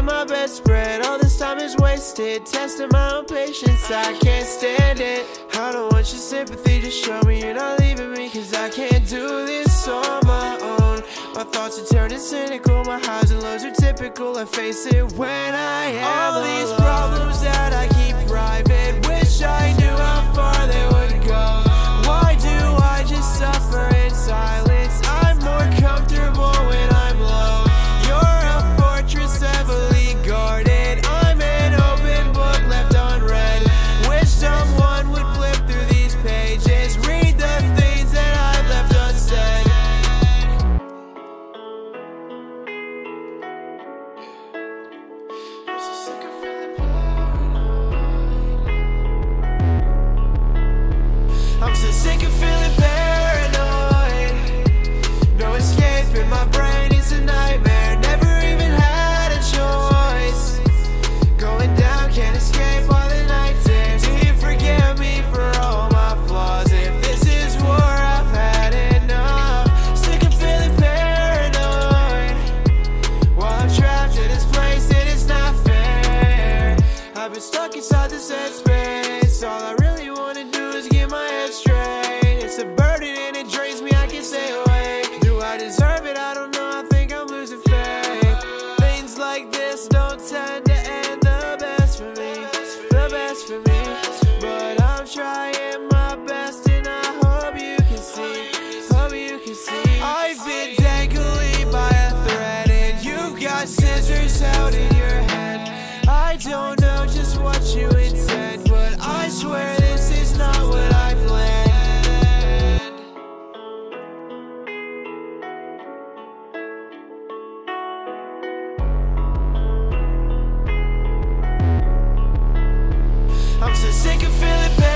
you my best friend. All this time is wasted. Testing my own patience, I can't stand it. I don't want your sympathy. Just show me you're not leaving me. Cause I can't do this on my own. My thoughts are turning cynical. My highs and lows are typical. I face it when I am. All these alone. problems that I keep private. Wish I been stuck inside this headspace. All I really wanna do is get my head straight. It's a burden and it drains me, I can't stay away. Do I deserve it? I don't know, I think I'm losing faith. Things like this don't tend to end the best for me. The best for me. But I'm trying my best and I hope you can see. Hope you can see. I've been dangling by a thread and you've got scissors out in your I don't know just what you intend But I swear this is not what I planned. I'm so sick of feeling bad.